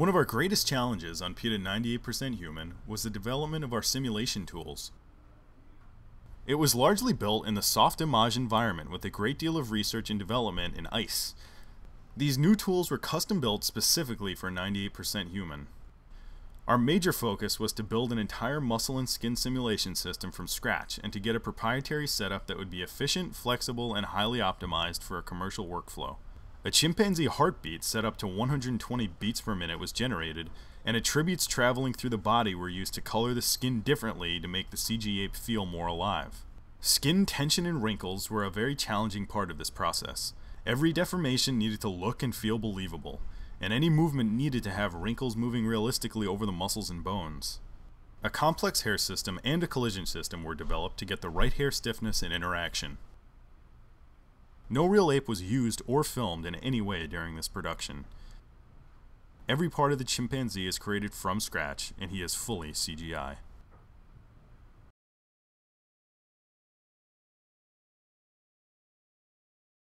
One of our greatest challenges on PETA 98% Human was the development of our simulation tools. It was largely built in the Softimage environment with a great deal of research and development in ICE. These new tools were custom built specifically for 98% Human. Our major focus was to build an entire muscle and skin simulation system from scratch and to get a proprietary setup that would be efficient, flexible, and highly optimized for a commercial workflow. A chimpanzee heartbeat set up to 120 beats per minute was generated, and attributes traveling through the body were used to color the skin differently to make the CG ape feel more alive. Skin tension and wrinkles were a very challenging part of this process. Every deformation needed to look and feel believable, and any movement needed to have wrinkles moving realistically over the muscles and bones. A complex hair system and a collision system were developed to get the right hair stiffness and interaction. No real ape was used or filmed in any way during this production. Every part of the chimpanzee is created from scratch, and he is fully CGI.